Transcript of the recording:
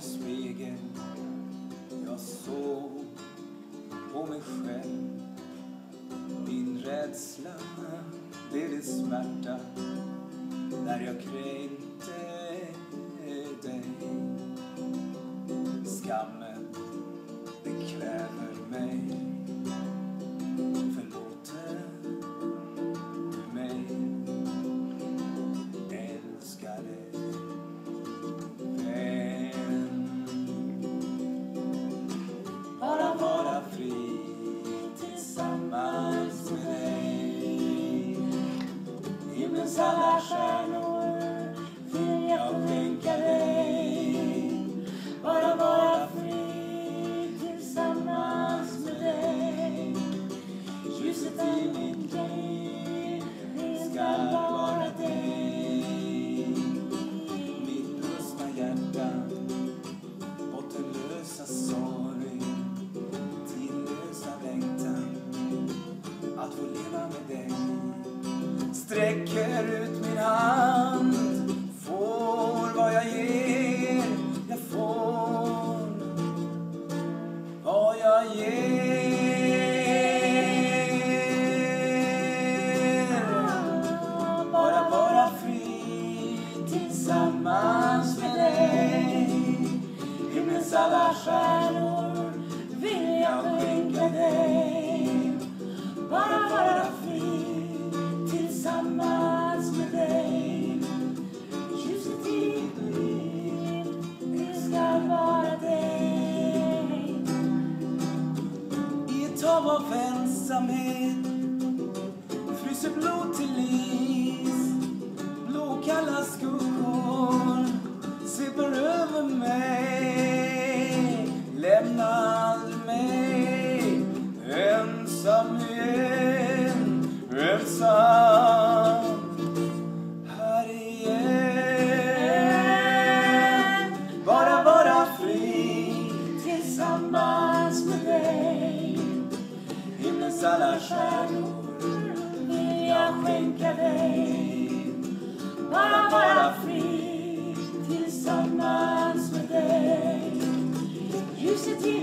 spegel. Jag såg på mig själv. Min rädsla blev det smärta. När jag kränkte dig. Skammen, den kväver mig. Himlens alla Sträcker ut min hand. Får vad jag ger Jag får vad jag ger. Bara vara fri tillsammans med dig. Himlens alla stjärnor. av vem ensamhet fryser blod à la chaîne il Free till with You.